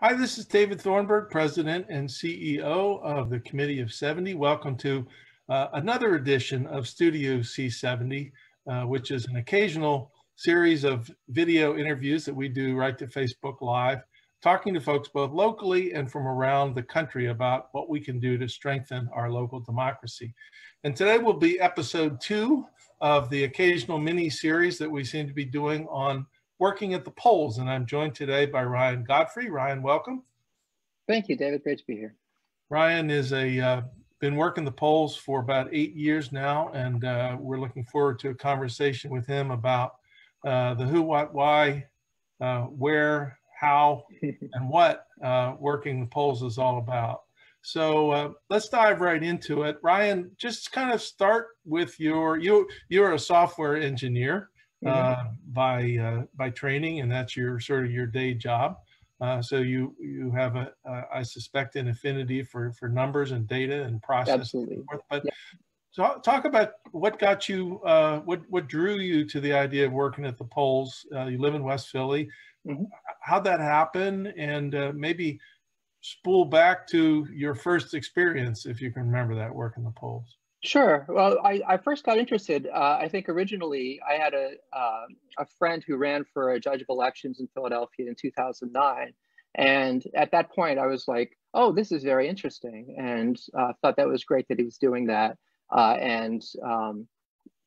Hi, this is David Thornburgh, President and CEO of the Committee of 70. Welcome to uh, another edition of Studio C70, uh, which is an occasional series of video interviews that we do right to Facebook Live, talking to folks both locally and from around the country about what we can do to strengthen our local democracy. And today will be episode two of the occasional mini series that we seem to be doing on working at the polls. And I'm joined today by Ryan Godfrey. Ryan, welcome. Thank you, David. Great to be here. Ryan is a uh, been working the polls for about eight years now, and uh, we're looking forward to a conversation with him about uh, the who, what, why, uh, where, how, and what uh, working the polls is all about. So uh, let's dive right into it. Ryan, just kind of start with your you. You're a software engineer. Uh, by uh, by training, and that's your sort of your day job. Uh, so you you have a I suspect an affinity for for numbers and data and process. Absolutely. And but yeah. so talk about what got you uh, what what drew you to the idea of working at the polls. Uh, you live in West Philly. Mm-hmm. How'd that happen? And uh, maybe spool back to your first experience if you can remember that working the polls. Sure. Well, I, I first got interested. Uh, I think originally I had a uh, a friend who ran for a judge of elections in Philadelphia in 2009, and at that point I was like, "Oh, this is very interesting," and uh, thought that was great that he was doing that, uh, and um,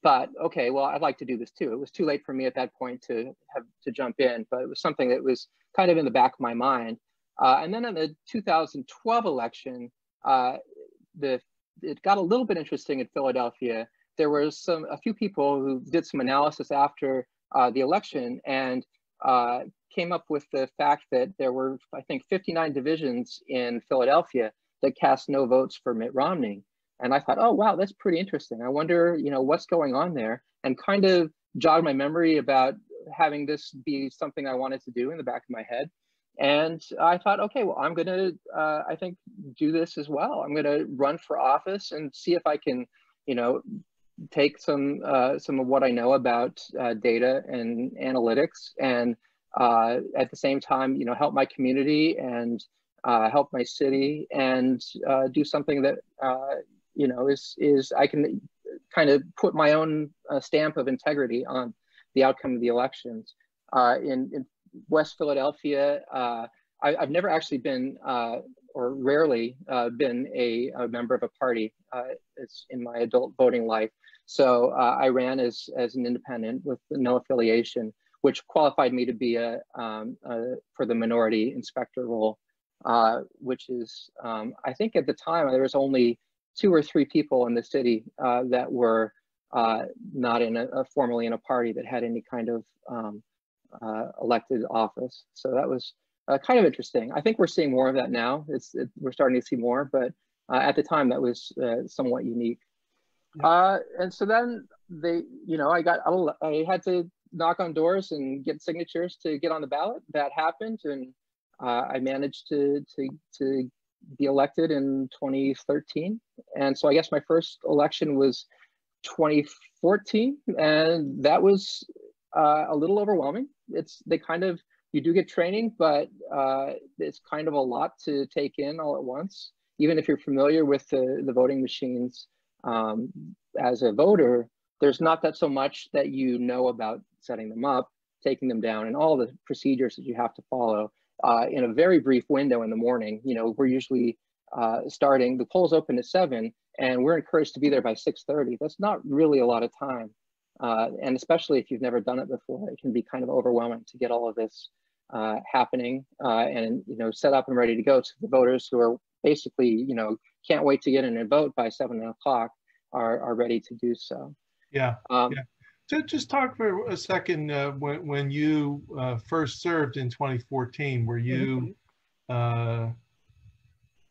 thought, "Okay, well, I'd like to do this too." It was too late for me at that point to have to jump in, but it was something that was kind of in the back of my mind. Uh, and then in the 2012 election, uh, the it got a little bit interesting in Philadelphia. There were some a few people who did some analysis after uh, the election and uh, came up with the fact that there were, I think, 59 divisions in Philadelphia that cast no votes for Mitt Romney. And I thought, oh wow, that's pretty interesting. I wonder, you know, what's going on there, and kind of jogged my memory about having this be something I wanted to do in the back of my head. And I thought, okay, well, I'm going to, uh, I think, do this as well. I'm going to run for office and see if I can, you know, take some uh, some of what I know about uh, data and analytics, and uh, at the same time, you know, help my community and uh, help my city, and uh, do something that you know is is I can kind of put my own stamp of integrity on the outcome of the elections. in, in West Philadelphia. Uh, I, have never actually been, uh, or rarely uh, been a, a, member of a party uh, it's in my adult voting life. So uh, I ran as, as an independent with no affiliation, which qualified me to be a, um, a for the minority inspector role, uh, which is, um, I think at the time there was only two or three people in the city that were not in a, a, formally in a party that had any kind of um, uh, elected office. So that was uh, kind of interesting. I think we're seeing more of that now. It's it, we're starting to see more, but uh, at the time that was uh, somewhat unique. Yeah. Uh, and so then they, you know, I got I had to knock on doors and get signatures to get on the ballot. That happened, and uh, I managed to to to be elected in 2013. And so I guess my first election was 2014, and that was uh, a little overwhelming. It's they kind of you do get training, but uh, it's kind of a lot to take in all at once. Even if you're familiar with the, the voting machines um, as a voter, there's not that so much that you know about setting them up, taking them down, and all the procedures that you have to follow uh, in a very brief window in the morning. You know, we're usually uh, starting, the polls open at seven, and we're encouraged to be there by 6.30. That's not really a lot of time. Uh, and especially if you've never done it before, it can be kind of overwhelming to get all of this uh, happening uh, and you know set up and ready to go. So the voters who are basically you know can't wait to get in and vote by seven o'clock are are ready to do so. Yeah. Um, yeah. So just talk for a second uh, when when you uh, first served in 2014. Were you mm-hmm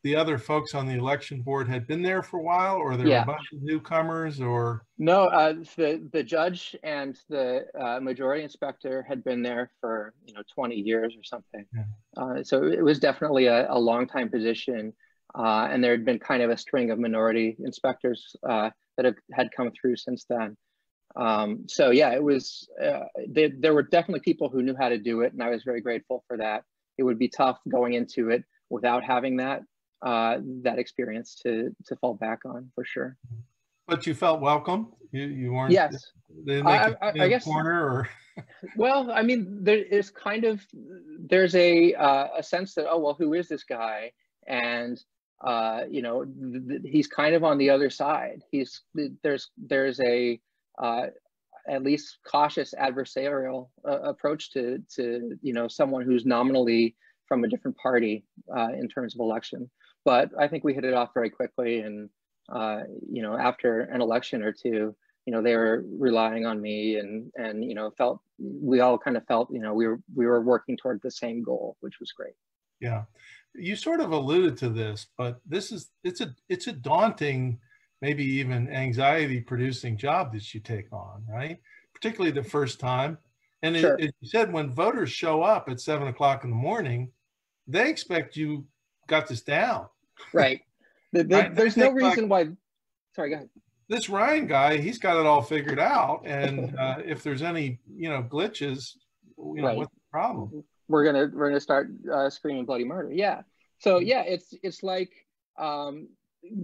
the other folks on the election board had been there for a while, or there yeah. were a bunch of newcomers, or no? Uh, the the judge and the uh, majority inspector had been there for you know 20 years or something. Yeah. Uh, so it was definitely a, a long time position, uh, and there had been kind of a string of minority inspectors uh, that have had come through since then. Um, so yeah, it was. Uh, they, there were definitely people who knew how to do it, and I was very grateful for that. it would be tough going into it without having that uh, that experience to to fall back on for sure. But you felt welcome. You you weren't. Yes. They didn't I, I, in I guess. corner or. Well, I mean, there is kind of there's a uh, a sense that oh well, who is this guy? And uh, you know, he's kind of on the other side. He's there's there's a uh, at least cautious adversarial uh, approach to to you know someone who's nominally from a different party uh, in terms of election. But I think we hit it off very quickly, and uh, you know, after an election or two, you know, they were relying on me, and and you know, felt we all kind of felt you know we were we were working toward the same goal, which was great. Yeah, you sort of alluded to this, but this is it's a it's a daunting, maybe even anxiety-producing job that you take on, right? Particularly the first time. And it, it, you said when voters show up at seven o'clock in the morning, they expect you got this down. Right. The, the, Right, there's no think, like- reason why. Sorry, go ahead. This Ryan guy, he's got it all figured out, and uh, if there's any you know glitches, you know Right. what's the problem? we're gonna we're gonna start uh, screaming bloody murder. Yeah. So yeah, it's it's like um,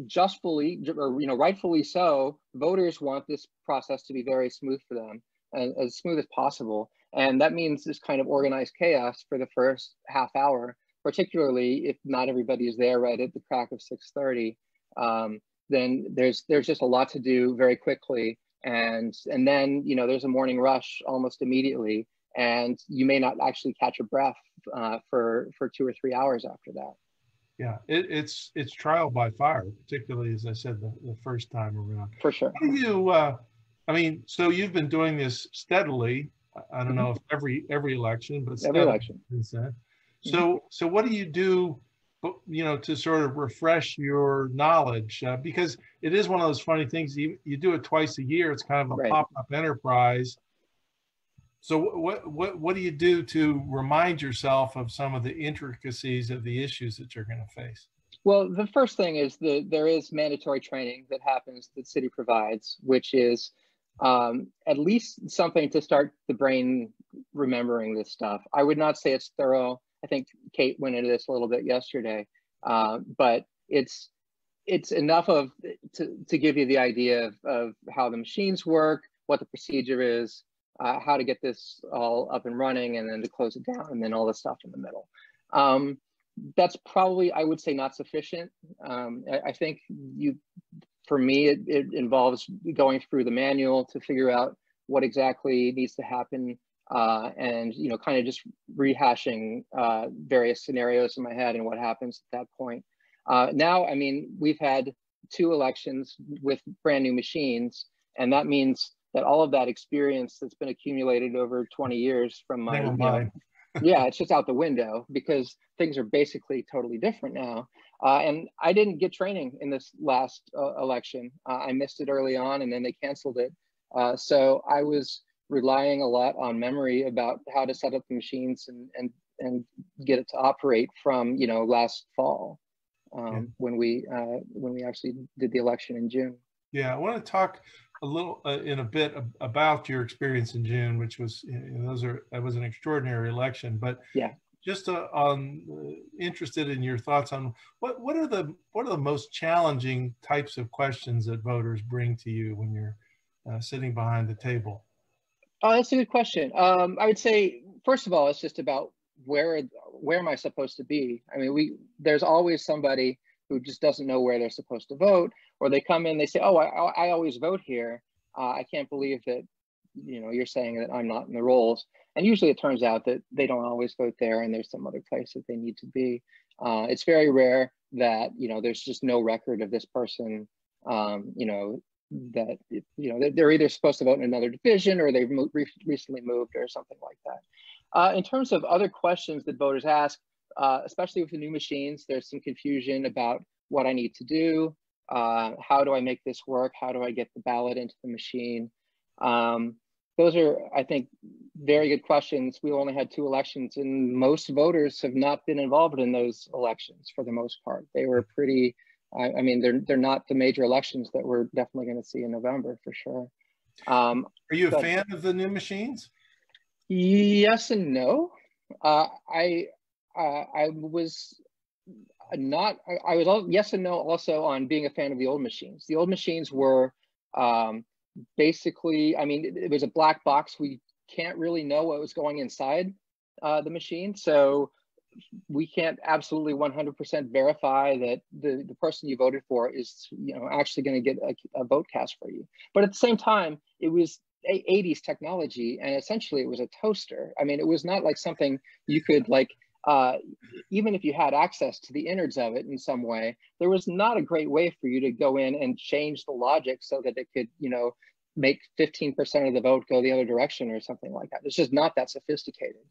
justfully or you know rightfully so. Voters want this process to be very smooth for them and as smooth as possible, and that means this kind of organized chaos for the first half hour, particularly if not everybody is there right at the crack of six thirty. Um, then there's there's just a lot to do very quickly, and and then you know there's a morning rush almost immediately and you may not actually catch a breath uh, for for two or three hours after that. Yeah, it, it's it's trial by fire, particularly as I said the, the first time around. For sure. How do you? Uh, I mean, so you've been doing this steadily. I- don't know if every every election, but Mm-hmm. Every election. Mm-hmm. So so what do you do? You know, to sort of refresh your knowledge, uh, because it is one of those funny things. You you do it twice a year. It's kind of a Right. pop up enterprise. So what what what do you do to remind yourself of some of the intricacies of the issues that you're going to face? Well, the first thing is that there is mandatory training that happens that city provides, which is um, at least something to start the brain remembering this stuff. I would not say it's thorough. I think Kate went into this a little bit yesterday, uh, but it's it's enough of to, to give you the idea of, of how the machines work, what the procedure is, uh, how to get this all up and running, and then to close it down, and then all the stuff in the middle. Um, that's probably I would say not sufficient. Um, I, I think you, for me, it, it involves going through the manual to figure out what exactly needs to happen, uh, and you know, kind of just rehashing uh, various scenarios in my head and what happens at that point. Uh, now, I mean, we've had two elections with brand new machines, and that means that all of that experience that's been accumulated over 20 years from my Never you know, mind. yeah, it's just out the window because things are basically totally different now. Uh, and I didn't get training in this last uh, election. Uh, I missed it early on, and then they canceled it. Uh, so I was relying a lot on memory about how to set up the machines and and and get it to operate from you know last fall um, Yeah. when we uh, when we actually did the election in June. Yeah, I want to talk a little uh, in a bit about your experience in June, which was you know, those are that was an extraordinary election. But Yeah. just uh, on uh, interested in your thoughts on what what are the what are the most challenging types of questions that voters bring to you when you're uh, sitting behind the table. Oh, that's a good question. Um, I would say, first of all, it's just about where where am I supposed to be? I mean, we there's always somebody who just doesn't know where they're supposed to vote, or they come in, they say, "Oh, I, I always vote here. Uh, I can't believe that you know you're saying that I'm not in the rolls." And usually, it turns out that they don't always vote there, and there's some other place that they need to be. Uh, it's very rare that you know there's just no record of this person. Um, you know that you know they're either supposed to vote in another division or they've mo- re- recently moved or something like that. Uh, in terms of other questions that voters ask, uh, especially with the new machines, there's some confusion about what I need to do. Uh, how do I make this work? How do I get the ballot into the machine? Um, those are, I think, very good questions. We only had two elections, and most voters have not been involved in those elections for the most part. They were pretty I, I mean, they're they're not the major elections that we're definitely going to see in November for sure. Um, Are you a Good. fan of the new machines? yes and no. Uh, I uh, I was not, I, I was all, yes and no also on being a fan of the old machines. The old machines were um, basically, I mean, it, it, was a black box. We can't really know what was going inside uh, the machine. So we can't absolutely 100% verify that the, the person you voted for is, you know, actually going to get a, a vote cast for you. But at the same time, it was 80s technology and essentially it was a toaster. I mean, it was not like something you could like, uh, even if you had access to the innards of it in some way, there was not a great way for you to go in and change the logic so that it could, you know, make 15% of the vote go the other direction or something like that. It's just not that sophisticated.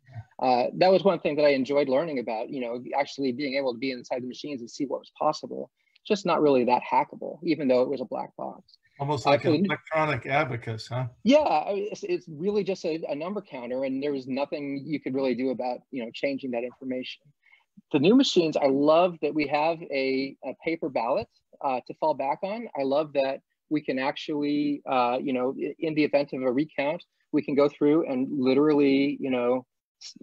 Uh, that was one thing that I enjoyed learning about, you know, actually being able to be inside the machines and see what was possible. Just not really that hackable, even though it was a black box. Almost like uh, an electronic abacus, huh? Yeah, it's, it's really just a, a number counter, and there was nothing you could really do about, you know, changing that information. The new machines, I love that we have a, a paper ballot uh, to fall back on. I love that we can actually, uh, you know, in the event of a recount, we can go through and literally, you know,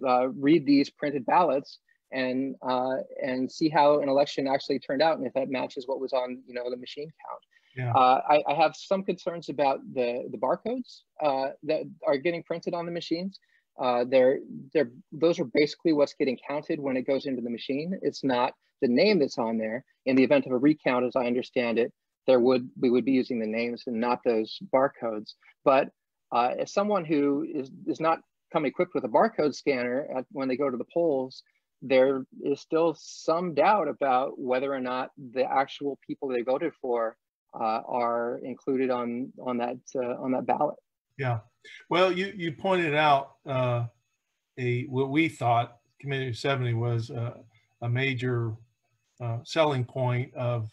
uh, read these printed ballots and uh, and see how an election actually turned out and if that matches what was on, you know, the machine count. Yeah. Uh, I, I, have some concerns about the the barcodes uh, that are getting printed on the machines. Uh, they're, they're, those are basically what's getting counted when it goes into the machine. It's not the name that's on there. In the event of a recount, as I understand it, there would we would be using the names and not those barcodes. But uh, as someone who is, is not come equipped with a barcode scanner at, when they go to the polls, there is still some doubt about whether or not the actual people they voted for uh, are included on on that uh, on that ballot. Yeah, well, you you pointed out uh, a what we thought Committee 70 was a, a major uh, selling point of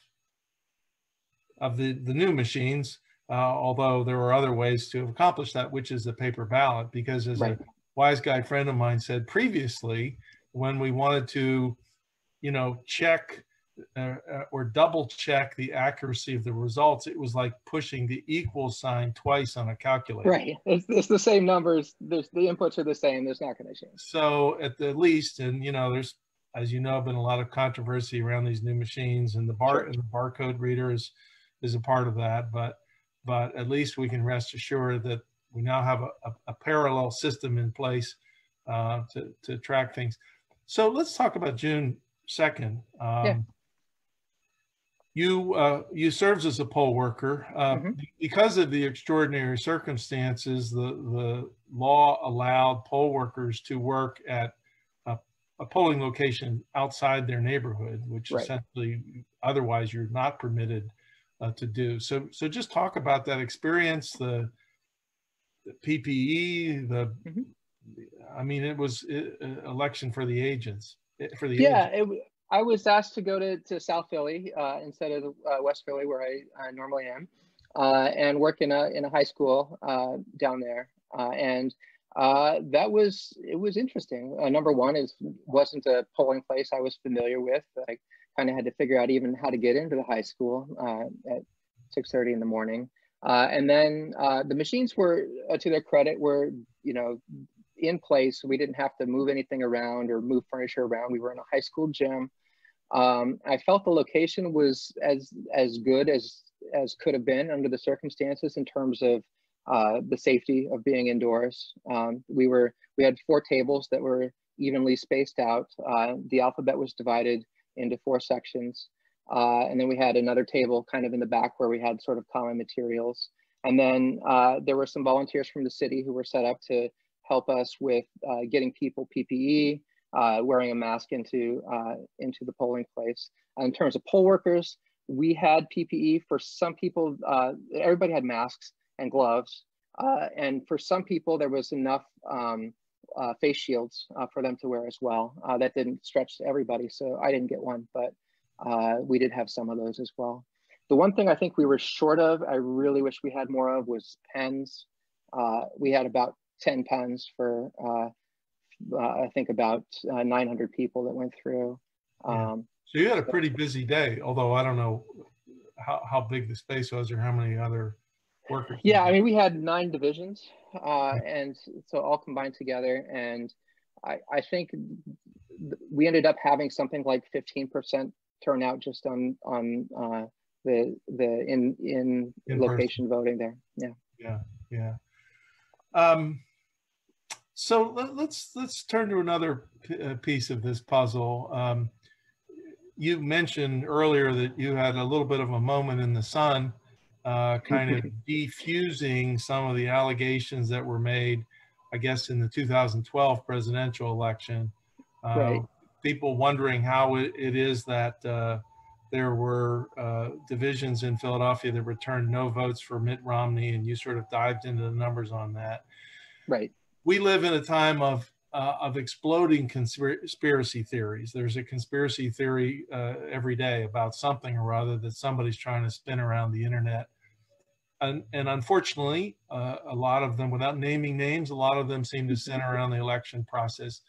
of the, the new machines, uh, although there are other ways to accomplish that, which is the paper ballot. Because as right. a wise guy friend of mine said previously, when we wanted to, you know, check uh, uh, or double check the accuracy of the results, it was like pushing the equal sign twice on a calculator. Right. It's, it's the same numbers. There's, the inputs are the same. There's not going to change. So at the least, and you know, there's, as you know, been a lot of controversy around these new machines and the bar and the barcode readers is a part of that, but but at least we can rest assured that we now have a, a, a parallel system in place uh, to, to track things. So let's talk about June 2nd. Um, yeah. You uh, you served as a poll worker uh, mm-hmm. because of the extraordinary circumstances. The the law allowed poll workers to work at a, a polling location outside their neighborhood, which right. essentially otherwise you're not permitted uh, to do. So, so just talk about that experience, the, the PPE, the, mm-hmm. I mean, it was uh, election for the agents, for the yeah. It, I was asked to go to, to South Philly uh, instead of uh, West Philly, where I, normally am, uh, and work in a in a high school uh, down there. and that was it was interesting. number one is wasn't a polling place I was familiar with. Like kind of had to figure out even how to get into the high school uh, at 6.30 in the morning. Uh, and then uh, the machines were, uh, to their credit, were, you know, in place. We didn't have to move anything around or move furniture around. We were in a high school gym. Um, I felt the location was as, as good as, as could have been under the circumstances in terms of uh, the safety of being indoors. Um, we were, we had four tables that were evenly spaced out. Uh, the alphabet was divided into four sections. Uh, and then we had another table kind of in the back where we had sort of common materials. And then uh, there were some volunteers from the city who were set up to help us with uh, getting people PPE, uh, wearing a mask into, uh, into the polling place. in terms of poll workers, we had PPE for some people, uh, everybody had masks and gloves. and for some people, there was enough um, uh, face shields uh, for them to wear as well. Uh, that didn't stretch to everybody, so I didn't get one, but uh, we did have some of those as well. The one thing I think we were short of, I really wish we had more of, was pens. Uh, we had about 10 pens for, uh, I think, about 900 people that went through. Um, so you had a pretty busy day, although I don't know how, how big the space was or how many other workers. Yeah, I mean, we had nine divisions uh, and so all combined together. And I, I think we ended up having something like 15% turnout just on on uh, the the in in, in location person. voting there. Yeah. Yeah. Yeah. Um, so let, us let's, let's turn to another uh, piece of this puzzle. Um, you mentioned earlier that you had a little bit of a moment in the sun, uh, kind of defusing some of the allegations that were made, I guess, in the 2012 presidential election. Uh, right. People wondering how it, it is that uh, there were uh, divisions in Philadelphia that returned no votes for Mitt Romney, and you sort of dived into the numbers on that. Right. We live in a time of uh, of exploding conspiracy theories. There's a conspiracy theory uh, every day about something or other that somebody's trying to spin around the internet. And, and unfortunately, uh, a lot of them, without naming names, a lot of them seem to center around the election process.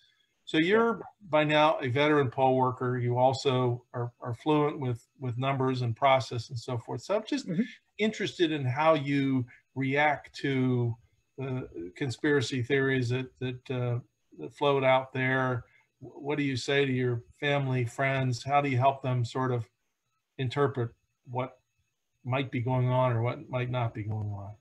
So you're by now a veteran poll worker. You also are, are fluent with, with numbers and process and so forth. So I'm just mm-hmm. interested in how you react to uh, conspiracy theories that, that uh, that float out there? What do you say to your family, friends? How do you help them sort of interpret what might be going on or what might not be going on?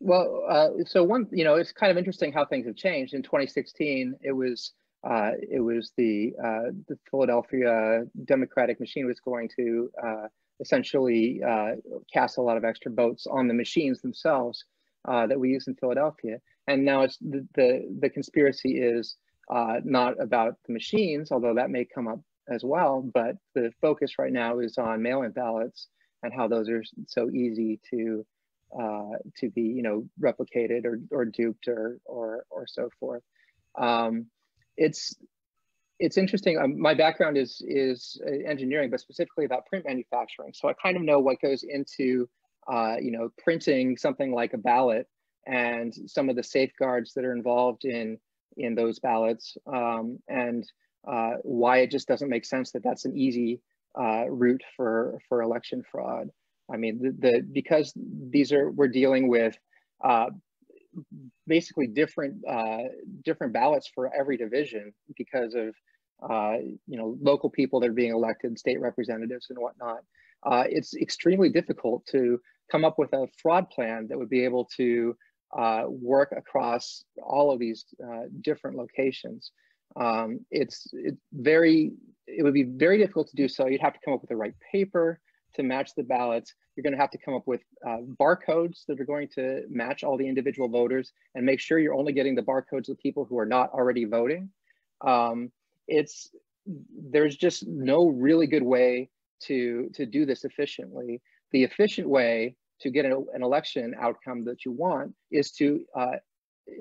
Well, uh, so one, you know, it's kind of interesting how things have changed. In 2016, it was uh, it was the uh, the Philadelphia Democratic machine was going to uh, essentially uh, cast a lot of extra votes on the machines themselves uh, that we use in Philadelphia. And now it's the, the, the conspiracy is uh, not about the machines, although that may come up as well, but the focus right now is on mail-in ballots and how those are so easy to uh, to be, you know, replicated or, or duped or, or, or so forth. Um, it's it's interesting. Um, my background is is engineering, but specifically about print manufacturing. So I kind of know what goes into uh, you know, printing something like a ballot and some of the safeguards that are involved in in those ballots um, and uh, why it just doesn't make sense that that's an easy uh, route for for election fraud. I mean, the, the because these are we're dealing with uh, basically different uh, different ballots for every division because of uh, you know local people that are being elected, state representatives and whatnot. Uh, it's extremely difficult to come up with a fraud plan that would be able to uh, work across all of these different locations. Um, it's, it's very, it would be very difficult to do so. You'd have to come up with the right paper to match the ballots. You're going to have to come up with uh, barcodes that are going to match all the individual voters and make sure you're only getting the barcodes of people who are not already voting. Um, it's there's just no really good way to to do this efficiently the efficient way to get an, an election outcome that you want is to uh,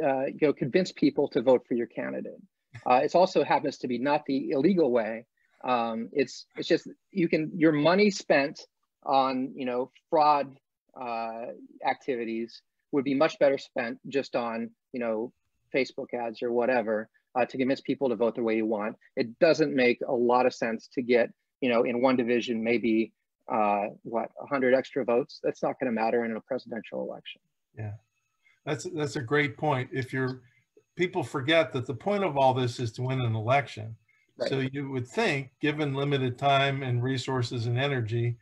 uh, you know convince people to vote for your candidate. Uh, it also happens to be not the illegal way. Um, it's it's just you can your money spent on you know fraud uh, activities would be much better spent just on you know Facebook ads or whatever uh, to convince people to vote the way you want. It doesn't make a lot of sense to get you know in one division maybe uh, what 100 extra votes that's not going to matter in a presidential election yeah that's that's a great point if you're people forget that the point of all this is to win an election right. so you would think given limited time and resources and energy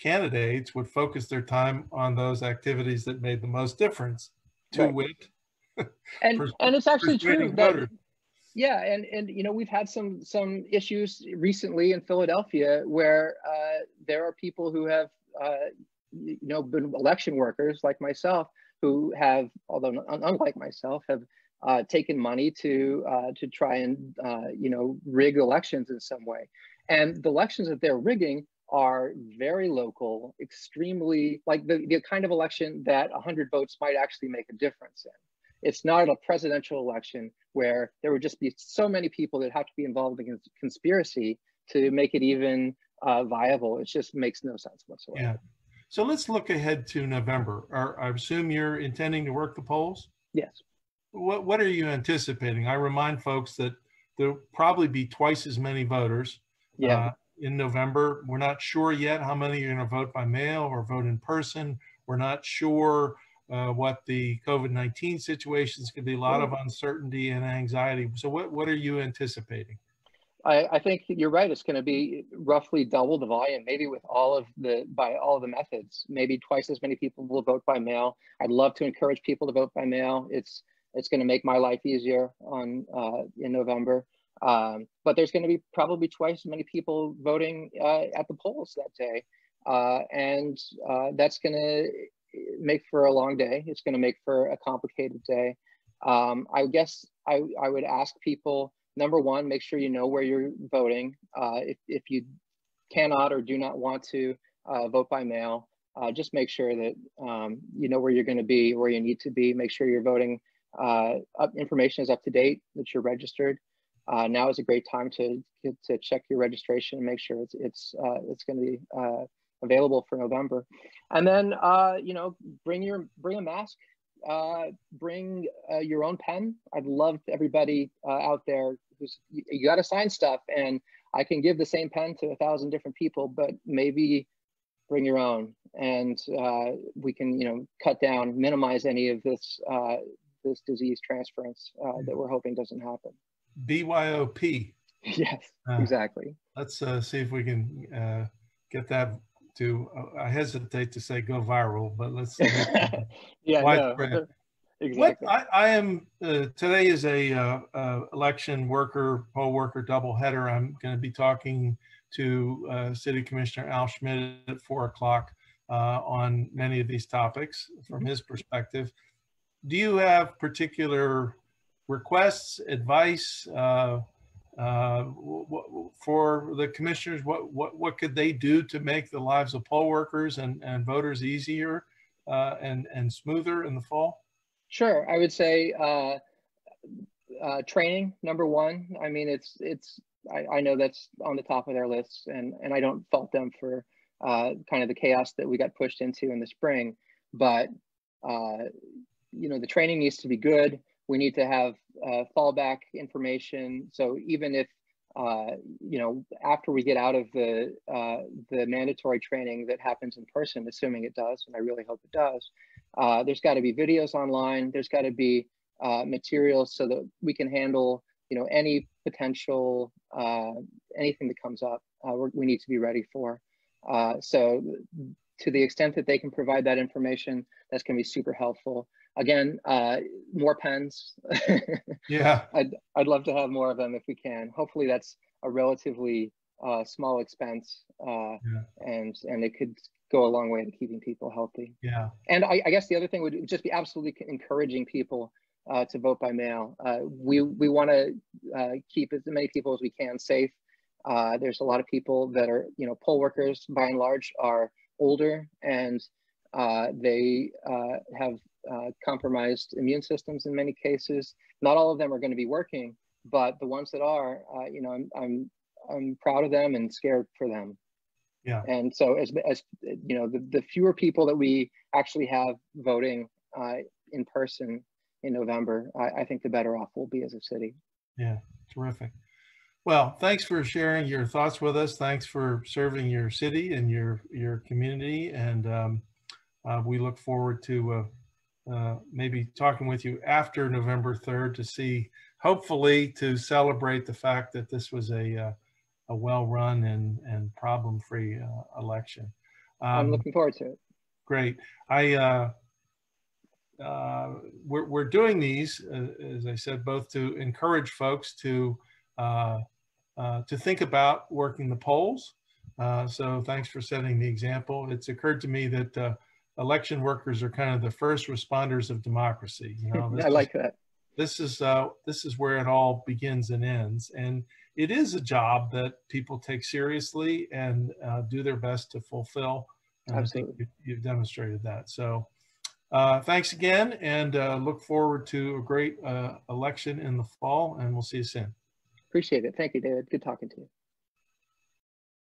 candidates would focus their time on those activities that made the most difference to right. wit and and it's actually true that, yeah, and and you know we've had some some issues recently in Philadelphia where uh, there are people who have uh, you know been election workers like myself who have, although unlike myself, have uh, taken money to uh, to try and uh, you know rig elections in some way, and the elections that they're rigging are very local, extremely like the, the kind of election that 100 votes might actually make a difference in. It's not a presidential election where there would just be so many people that have to be involved in conspiracy to make it even uh, viable. It just makes no sense whatsoever. Yeah. So let's look ahead to November. Are, I assume you're intending to work the polls? Yes. What, what are you anticipating? I remind folks that there'll probably be twice as many voters yeah. Uh, in November. We're not sure yet how many are going to vote by mail or vote in person. We're not sure uh, what the COVID-19 situations could be a lot of uncertainty and anxiety. So what, what are you anticipating? I, I think you're right. It's going to be roughly double the volume, maybe with all of the by all of the methods. Maybe twice as many people will vote by mail. I'd love to encourage people to vote by mail. It's it's going to make my life easier on uh, in November. Um, but there's going to be probably twice as many people voting uh, at the polls that day, uh, and uh, that's going to make for a long day. It's going to make for a complicated day. Um, I guess I, I would ask people number one, make sure you know where you're voting. Uh, if, if you cannot or do not want to uh, vote by mail, uh, just make sure that um, you know where you're going to be, where you need to be. Make sure your voting uh, information is up to date, that you're registered. Uh, now is a great time to to check your registration and make sure it's it's uh, it's going to be available for November. And then you know bring your bring a mask uh, bring uh, your own pen. I'd love everybody uh, out there you, you got to sign stuff, and I can give the same pen to a thousand different people, but maybe bring your own, and uh, we can you know cut down, minimize any of this uh, this disease transference uh, that we're hoping doesn't happen. BYOP. Yes, exactly. Let's see if we can get that to uh, I hesitate to say go viral, but let's yeah, no, exactly. What, I, I, am uh, today is a uh, uh election worker poll worker double header. I'm going to be talking to uh, City Commissioner Al Schmidt at four o'clock uh, on many of these topics from his perspective. Do you have particular requests, advice? uh, for the commissioners, what, what, what could they do to make the lives of poll workers and, and voters easier uh, and, and smoother in the fall? Sure, I would say uh, uh, training, number one. I mean, it's, it's I, I, know that's on the top of their lists and, and I don't fault them for uh, kind of the chaos that we got pushed into in the spring, but uh, you know, the training needs to be good. We need to have uh, fallback information. So even if uh, you know after we get out of the uh, the mandatory training that happens in person, assuming it does, and I really hope it does, uh, there's got to be videos online. There's got to be uh, materials so that we can handle you know any potential uh, anything that comes up. we need to be ready for. so to the extent that they can provide that information, that's going to be super helpful again, uh, more pens. yeah. I'd, I'd love to have more of them if we can. Hopefully that's a relatively uh, small expense uh, yeah. and, and it could go a long way to keeping people healthy. Yeah. And I, I guess the other thing would just be absolutely encouraging people uh, to vote by mail. Uh, we we want to uh, keep as many people as we can safe. Uh, there's a lot of people that are, you know, poll workers by and large are older and uh, they uh, have uh, compromised immune systems in many cases. Not all of them are going to be working, but the ones that are, uh, you know, I'm, I'm, I'm proud of them and scared for them. Yeah. And so as, as you know, the, the fewer people that we actually have voting uh, in person in November, I, I think the better off we'll be as a city. Yeah, terrific. Well, thanks for sharing your thoughts with us. Thanks for serving your city and your your community, and um, uh, we look forward to uh, uh, maybe talking with you after November 3rd to see, hopefully to celebrate the fact that this was a, uh, a well-run and, and problem-free uh, election. Um, I'm looking forward to it. Great. I, uh, uh, we're, we're doing these, as I said, both to encourage folks to, to think about working the polls. so thanks for setting the example. It's occurred to me that election workers are kind of the first responders of democracy. You know, I like that. This is uh, this is where it all begins and ends, and it is a job that people take seriously and uh, do their best to fulfill. And Absolutely. I think you've demonstrated that. So, uh, thanks again, and uh, look forward to a great uh, election in the fall. And we'll see you soon. Appreciate it. Thank you, David. Good talking to you.